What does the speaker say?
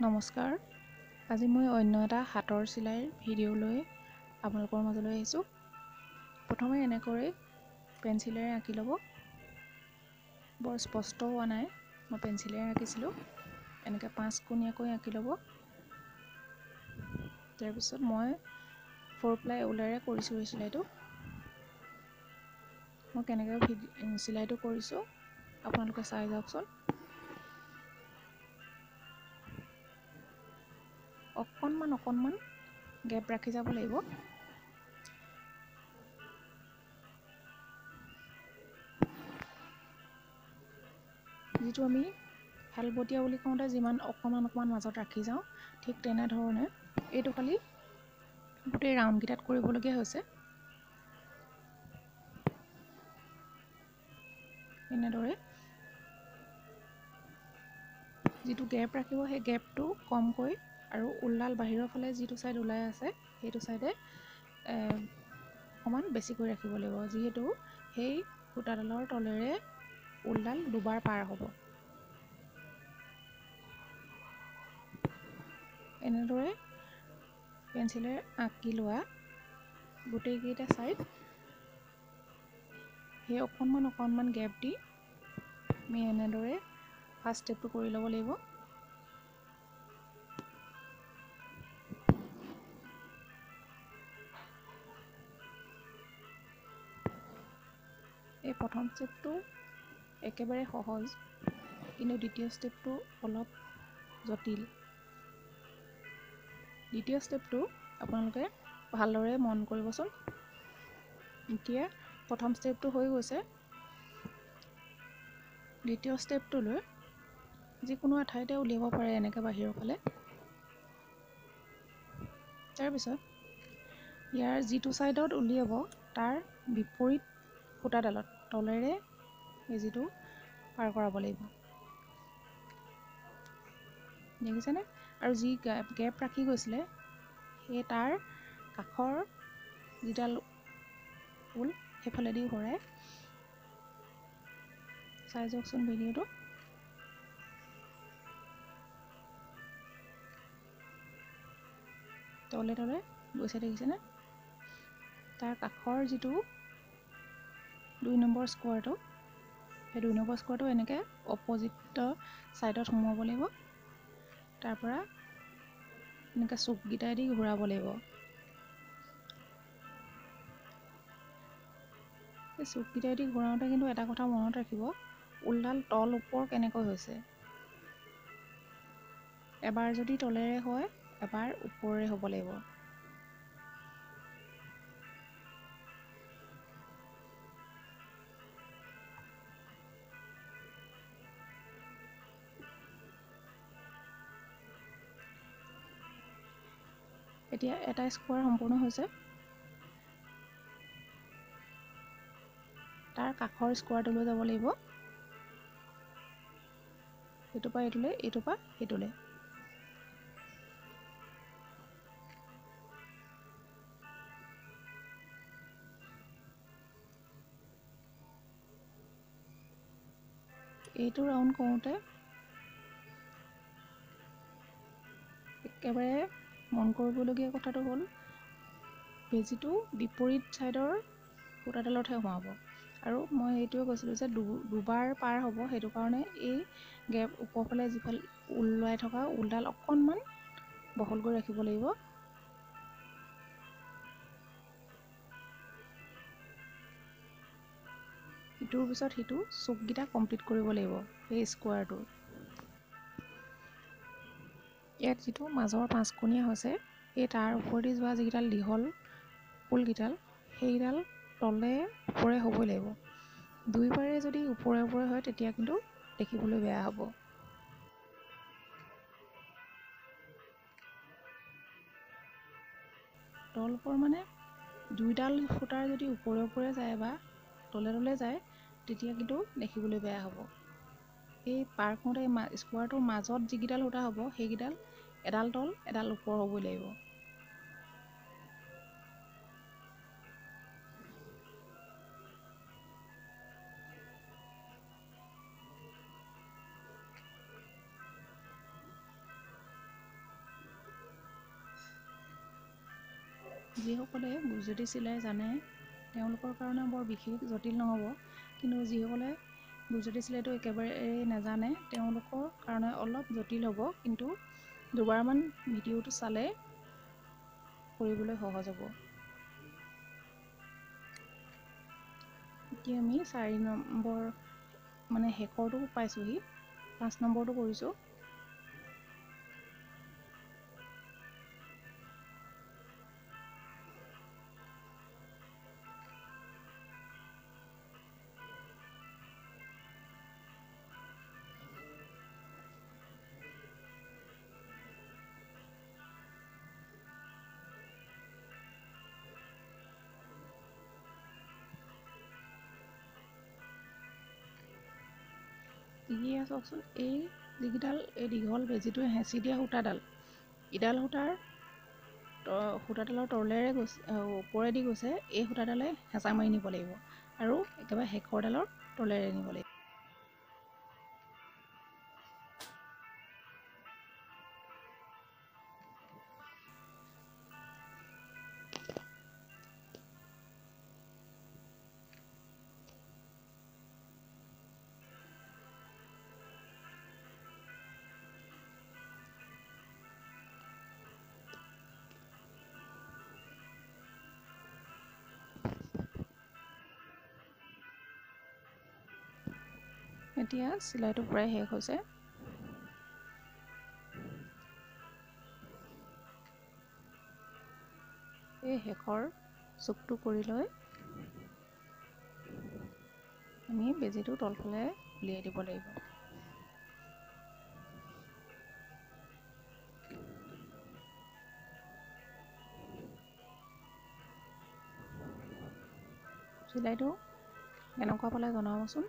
নমস্কাৰ। আজি মই অন্য এটা হাতৰ চিলাইৰ ভিডিঅ' লৈ আপোনালোকৰ মাজলৈ আহিছোঁ। প্ৰথমে এনেকৈ পেঞ্চিলেৰে আঁকি ল'ব। বৰ স্পষ্ট হোৱা নাই মই পেঞ্চিলেৰে আঁকিছিলোঁ। এনেকৈ পাঁচকোণীয়াকৈ আঁকি ল'ব। তাৰপিছত মই ফ'ৰ প্লাই ঊলেৰে কৰিছোঁ এই চিলাইটো। মই কেনেকৈ চিলাইটো কৰিছোঁ আপোনালোকে চাই যাওকচোন। অকণমান অকণমান গেপ ৰাখি যাব লাগিব। যিটো আমি হেলবতীয়া বুলি কওঁতে যিমান অকণমান অকণমান মাজত ৰাখি যাওঁ ঠিক তেনেধৰণে এইটো খালি গোটেই ৰাউণ্ডকেইটাত কৰিবলগীয়া হৈছে। এনেদৰে যিটো গেপ ৰাখিব সেই গেপটো কমকৈ আৰু ঊলডাল বাহিৰৰ ফালে যিটো ছাইড ওলাই আছে সেইটো ছাইডে অকণমান বেছিকৈ ৰাখিব লাগিব। যিহেতু সেই সূতাডালৰ তলেৰে ঊলডাল দুবাৰ পাৰ হ'ব। এনেদৰে পেঞ্চিলেৰে আঁকি লোৱা গোটেইকেইটা ছাইড সেই অকণমান অকণমান গেপ দি আমি এনেদৰে ফাৰ্ষ্ট ষ্টেপটো কৰি ল'ব লাগিব। এই প্ৰথম ষ্টেপটো একেবাৰে সহজ কিন্তু দ্বিতীয় ষ্টেপটো অলপ জটিল। দ্বিতীয় ষ্টেপটো আপোনালোকে ভালদৰে মন কৰিবচোন। এতিয়া প্ৰথম ষ্টেপটো হৈ গৈছে। দ্বিতীয় ষ্টেপটোলৈ যিকোনো এঠাইতে উলিয়াব পাৰে এনেকৈ বাহিৰৰ ফালে। তাৰপিছত ইয়াৰ যিটো ছাইডত উলিয়াব তাৰ বিপৰীত সূতাডালত তলেৰে বেজীটো পাৰ কৰাব লাগিব। দেখিছেনে? আৰু যি গেপ ৰাখি গৈছিলে সেই তাৰ কাষৰ যিডাল ঊল সেইফালেদি ভৰাই চাই যাওকচোন ভিডিঅ'টো। তলে তলে গৈছে দেখিছেনে? তাৰ কাষৰ যিটো দুই নম্বৰ স্কোৱাৰটো সেই দুই নম্বৰ স্কোৱাৰটো এনেকৈ অপজিট ছাইডত সোমোৱাব লাগিব। তাৰপৰা এনেকৈ চুককেইটাই দি ঘূৰাব লাগিব। এই চুককেইটাই দি ঘূৰাওঁতে কিন্তু এটা কথা মনত ৰাখিব ঊলডাল তল ওপৰ কেনেকৈ হৈছে? এবাৰ যদি তলেৰে হয় এবাৰ ওপৰেৰে হ'ব লাগিব। এতিয়া এটা স্কোৱাৰ সম্পূৰ্ণ হৈছে। তাৰ কাষৰ স্কোৱাৰটোলৈ যাব লাগিব। এইটোৰ পৰা এইটোলৈ এইটোৰ পৰা সেইটোলৈ এইটো ৰাউণ্ড কৰোঁতে একেবাৰে মন কৰিবলগীয়া কথাটো হ'ল বেজীটো বিপৰীত ছাইডৰ সূতাডালতহে সোমাব। আৰু মই এইটোৱে কৈছিলোঁ যে দুবাৰ পাৰ হ'ব সেইটো কাৰণে এই গেপ ওপৰফালে যিফাল ওলাই থকা ঊলডাল অকণমান বহলকৈ ৰাখিব লাগিব। ইটোৰ পিছত সিটো চুককেইটা কমপ্লিট কৰিব লাগিব সেই স্কোৱাৰটোৰ ইয়াত যিটো মাজৰ পাঁচকোণীয়া হৈছে এই তাৰ ওপৰেদি যোৱা যিকেইডাল দীঘল ফুলকেইডাল সেইকেইডাল তলে ওপৰে হ'বই লাগিব। দুইবাৰে যদি ওপৰে ওপৰে হয় তেতিয়া কিন্তু দেখিবলৈ বেয়া হ'ব। তল ওপৰ মানে দুইডাল সূতাৰ যদি ওপৰে ওপৰে যায় বা তলে তলে যায় তেতিয়া কিন্তু দেখিবলৈ বেয়া হ'ব। এই পাৰ কৰোঁতে স্কোৱাৰটোৰ মাজত যিকেইডাল সূতা হ'ব সেইকেইডাল এডাল তল এডাল ওপৰ হ'বই লাগিব। যিসকলে গুজৰাটী চিলাই জানে তেওঁলোকৰ কাৰণে বৰ বিশেষ জটিল নহ'ব। কিন্তু যিসকলে গুজৰাটী চিলাইটো একেবাৰে নাজানে তেওঁলোকৰ কাৰণে অলপ জটিল হ'ব। কিন্তু দুবাৰমান ভিডিঅ'টো চালে কৰিবলৈ সহজ হ'ব। এতিয়া আমি চাৰি নম্বৰ মানে শেষৰটো পাইছোঁহি পাঁচ নম্বৰটো কৰিছোঁ। এয়া চাওকচোন এই যিকেইডাল এই দীঘল বেজীটোৱে হেঁচি দিয়া সূতাডাল। ইডাল সূতাৰ সূতাডালৰ তলেৰে গৈছে ওপৰেদি গৈছে এই সূতাডালে হেঁচা মাৰি নিব লাগিব। আৰু একেবাৰে শেষৰডালৰ তলেৰে নিব লাগিব। এতিয়া চিলাইটো প্ৰায় শেষ হৈছে। এই শেষৰ চুকটো কৰি লৈ আমি বেজীটো তলফালে উলিয়াই দিব লাগিব। চিলাইটো কেনেকুৱা পালে জনাবচোন।